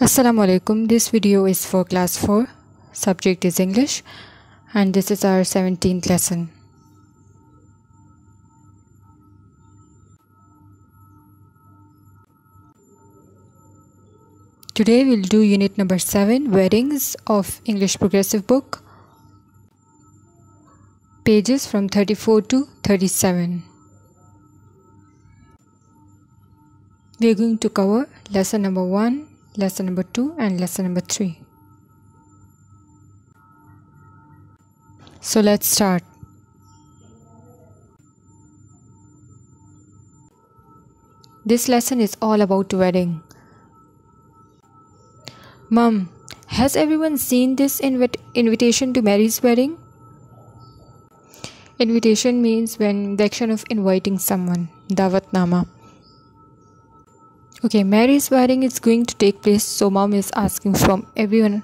Assalamu alaikum. This video is for class 4. Subject is English and this is our 17th lesson. Today we'll do unit number 7 Weddings of English Progressive Book pages from 34 to 37. We are going to cover lesson number 1 lesson number 2 and lesson number 3. So let's start. This lesson is all about wedding. Mum, has everyone seen this invi- invitation to Mary's wedding? Invitation means when the action of inviting someone, Dawatnama. Okay, Mary's wedding is going to take place, so mom is asking from everyone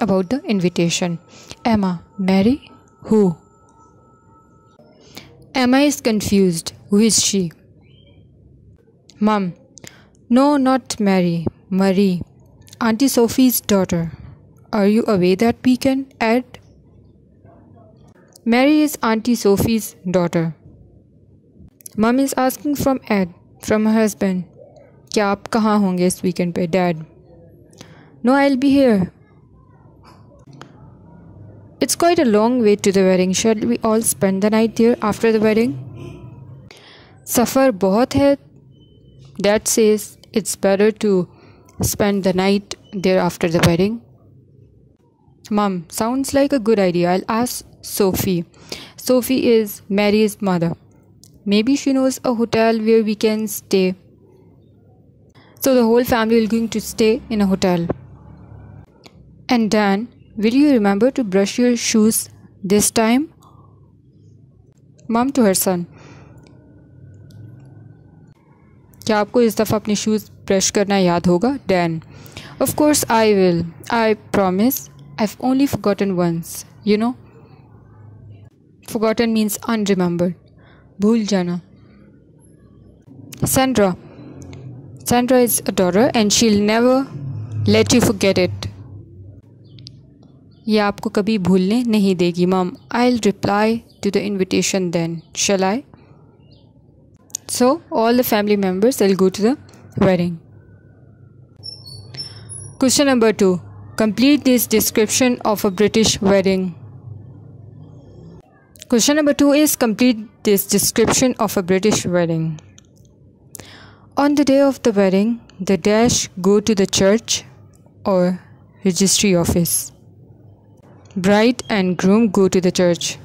about the invitation. Emma, Mary? Who? Emma is confused. Who is she? Mom, no, not Mary, Marie, Auntie Sophie's daughter. Are you away that weekend, Ed? Mary is Auntie Sophie's daughter. Mom is asking from Ed, from her husband, क्या आप कहाँ होंगे इस weekend पे dad no I B here It's quite a long way to the wedding. Shall we all spend the night there after the wedding? सफ़र बहुत है Dad says it's better to spend the night there after the wedding. Mom, sounds like a good idea. I'll ask Sophie. Sophie is Mary's mother. Maybe she knows a hotel where we can stay. So the whole family is going to stay in a hotel. And Dan, will you remember to brush your shoes this time? Mom to her son. क्या आपको इस दफ़ा अपने shoes brush करना याद होगा Dan of course I will I promise I only forgotten once you know forgotten means unremembered भूल जाना। Sandra Sandra is a daughter and she'll never let you forget it ये आपको कभी भूलने नहीं देगी mom I reply to the invitation then shall I so all the family members will go to the wedding question number two complete this description of a British wedding Question number 2 is complete this description of a British wedding. On the day of the wedding, the dash go to the church or registry office. Bride and groom go to the church.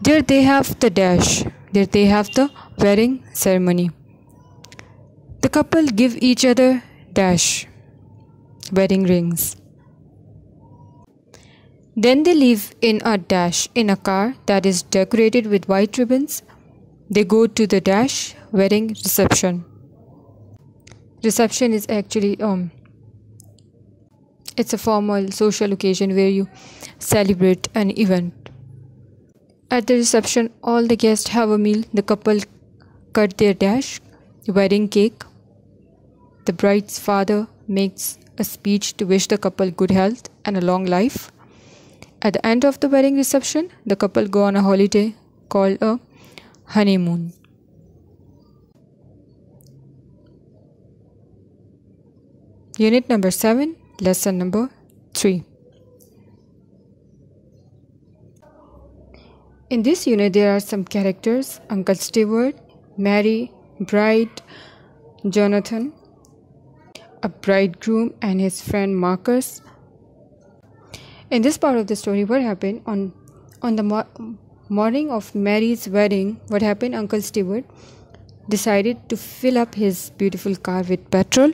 There they have the dash. There they have the wedding ceremony. The couple give each other dash wedding rings. Then they leave in a dash in a car that is decorated with white ribbons. They go to the dash wedding reception. Reception is actually um it's a formal social occasion where you celebrate an event. At the reception, all the guests have a meal. The couple cut their dash, wedding cake. The bride's father makes a speech to wish the couple good health and a long life. At the end of the wedding reception, the couple go on a holiday called a honeymoon. Unit number 7, lesson number 3. In this unit, there are some characters Uncle Stewart, Mary, Bride, Jonathan, a bridegroom, and his friend Marcus. In this part of the story, what happened on, on the mo- morning of Mary's wedding? What happened? Uncle Stewart decided to fill up his beautiful car with petrol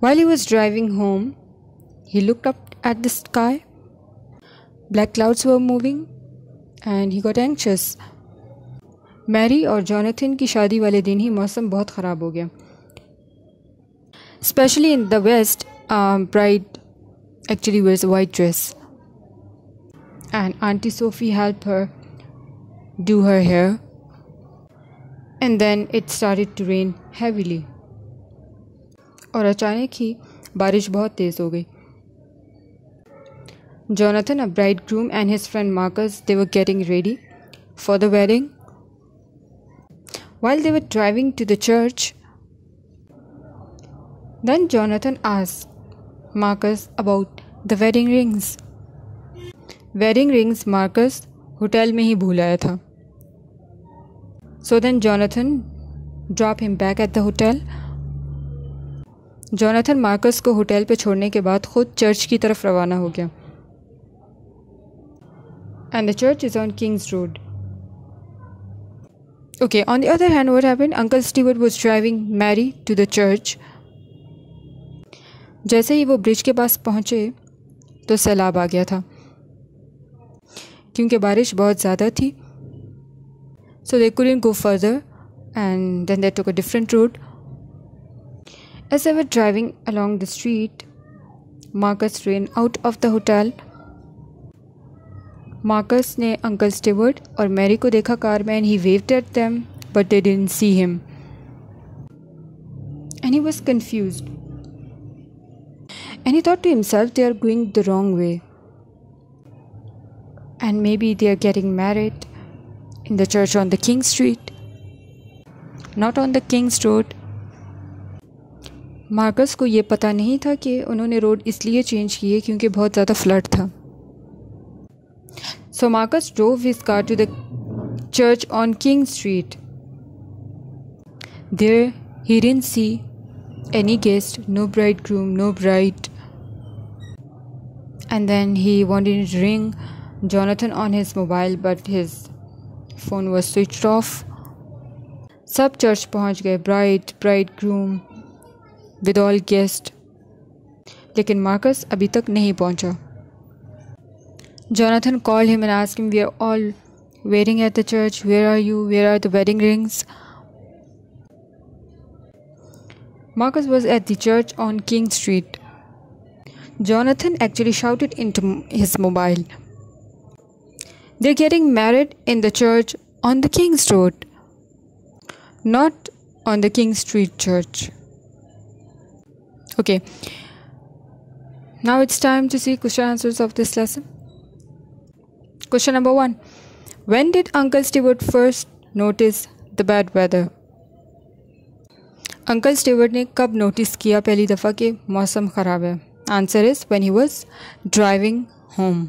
while he was driving home, he looked up at the sky. Black clouds were moving and he got anxious. Mary और Jonathan की शादी वाले दिन ही मौसम बहुत ख़राब हो गया specially in the west bride actually wears a white dress and auntie sophie helped her do her hair and then it started to rain heavily और अचानक ही बारिश बहुत तेज़ हो गई Jonathan, a bridegroom, and his friend Marcus, they were getting ready for the wedding. While they were driving to the church, then Jonathan asked Marcus about the wedding rings. Wedding rings Marcus hotel में ही भूल आया था। So then Jonathan drop him back at the hotel Jonathan Marcus को hotel पे छोड़ने के बाद खुद चर्च की तरफ़ रवाना हो गया। And the church is on King's road okay on the other hand what happen uncle Stewart was driving Mary to the church जैसे ही वो ब्रिज के पास पहुँचे तो सैलाब आ गया था। क्योंकि बारिश बहुत ज़्यादा थी। So they couldn't go further and then they took a different route. As they were driving along the street, Marcus ran out of the hotel. Marcus ने अंकल स्टीवर्ट और मैरी को देखा कार में and he waved at them but they didn't see him and he was confused and he thought to himself they are going the wrong way and maybe they are getting married in the church on the king street not on the king's road Marcus को ये पता नहीं था कि उन्होंने road इसलिए change किए क्योंकि बहुत ज़्यादा फ्लड था So Marcus drove his car to the church on King Street. There he didn't see any guest, no bridegroom, no bride. And then he wanted to ring Jonathan on his mobile, but his phone was switched off. सब church पहुंच गए bride bride groom with all guest लेकिन Marcus अभी तक नहीं पहुंचा Jonathan called him and asked him, We are all waiting at the church. Where are you? Where are the wedding rings? Marcus was at the church on King Street. Jonathan actually shouted into his mobile. They're getting married in the church on the King's Road, not on the King Street Church. Okay, now it's time to see question answers of this lesson. Question number one When did Uncle Stewart first notice the bad weather? Uncle Stewart ने कब notice किया पहली दफ़ा कि मौसम ख़राब है answer is when he was driving home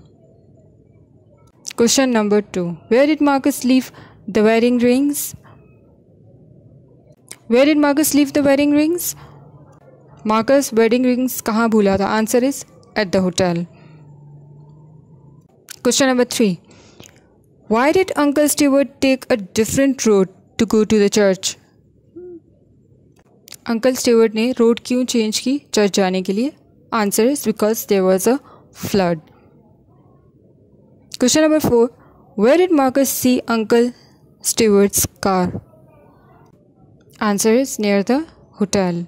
question number to where did Marcus leave the wearing rings where did Marcus leave the wearing rings Marcus wedding rings कहाँ भूला था answer is eight the hotel Question number three Why did Uncle Stewart take a different road to go to the church? Uncle Stewart ने road क्यों change की church जाने के लिए answer is because there was a flood question number four where did Marcus C uncle Stewarts car answer is near the hotel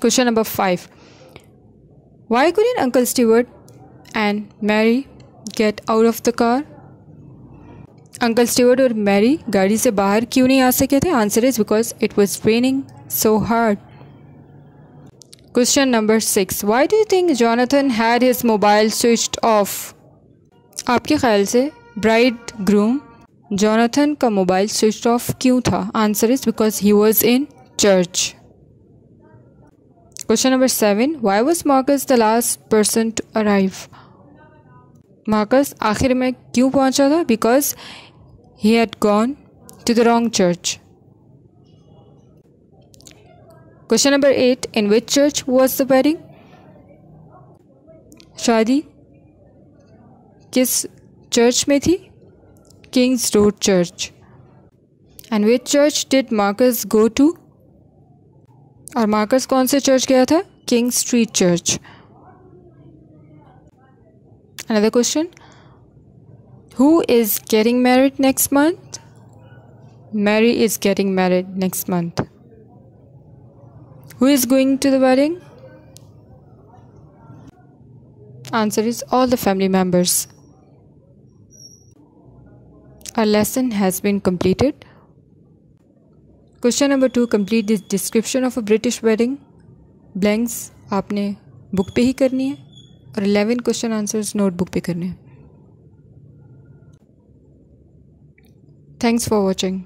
question number five why couldn't Uncle Stewart and Mary get out of the car? Uncle Stewart और Mary गाड़ी से बाहर क्यों नहीं आ सके थे answer is because it was raining so hard question number six why do you think Jonathan had his mobile switch off आपके ख्याल से ब्राइड ग्रूम जॉनथन का मोबाइल स्विच ऑफ़ क्यों था? Answer is because he was in church question number seven why was Marcus the last person to arrive Marcus आखिर में क्यों पहुँचा था? Because he had gone to the wrong church question number eight in which church was the wedding शादी किस church में थी Kings road church and which church did Marcus go to और मार्कस कौन से चर्च गया था king street church Another question Who is getting married next month? Mary is getting married next month. Who is going to the wedding? Answer is all the family members. Our lesson has been completed. Question number two complete this description of a British wedding blanks आपने book पे ही करनी है और eleven question answers notebook पे करने हैं thanks for watching